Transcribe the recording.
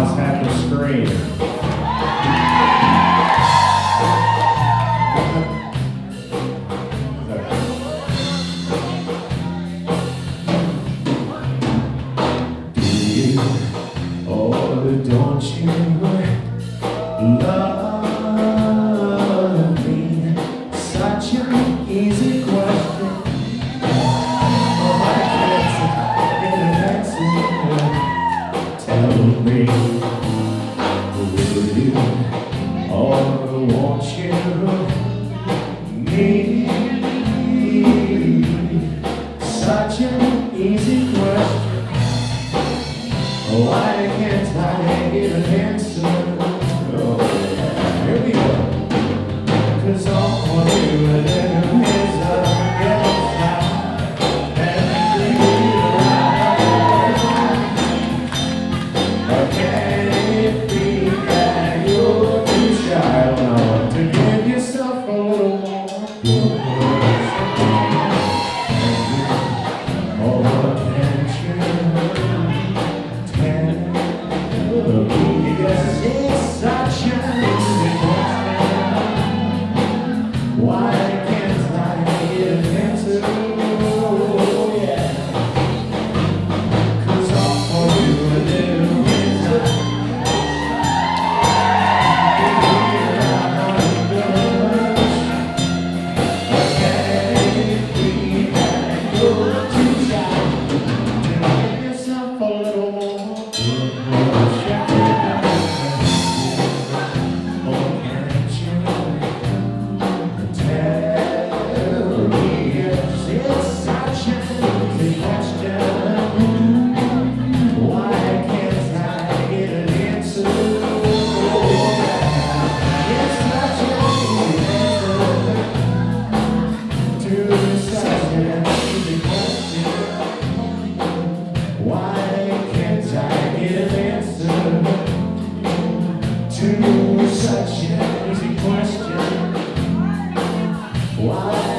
house have to scream. Do you or don't you love me? Such an easy question. Oh. Tell me, easy question. Why can't I get an Wow.